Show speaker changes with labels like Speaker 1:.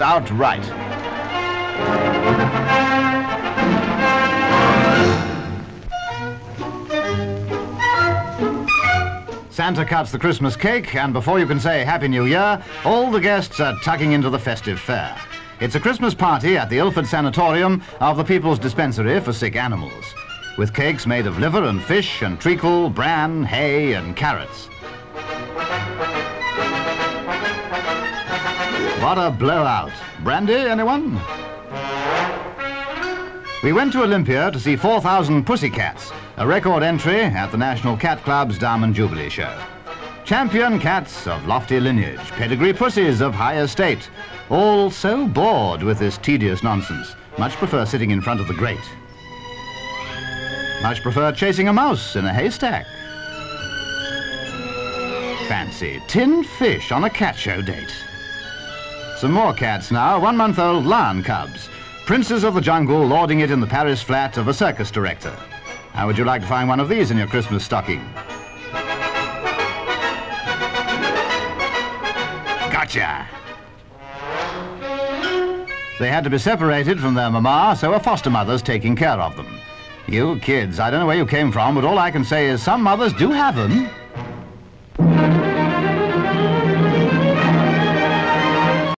Speaker 1: outright. Santa cuts the Christmas cake, and before you can say Happy New Year, all the guests are tucking into the festive fare. It's a Christmas party at the Ilford Sanatorium of the People's Dispensary for Sick Animals, with cakes made of liver and fish and treacle, bran, hay and carrots. What a blowout. Brandy, anyone? We went to Olympia to see 4,000 pussycats, a record entry at the National Cat Club's Diamond Jubilee Show. Champion cats of lofty lineage, pedigree pussies of high estate, all so bored with this tedious nonsense, much prefer sitting in front of the grate. Much prefer chasing a mouse in a haystack. Fancy tinned fish on a cat show date. Some more cats now, one-month-old lion cubs, princes of the jungle lording it in the Paris flat of a circus director. How would you like to find one of these in your Christmas stocking? Gotcha! They had to be separated from their mama, so a foster mother's taking care of them. You kids, I don't know where you came from, but all I can say is some mothers do have them.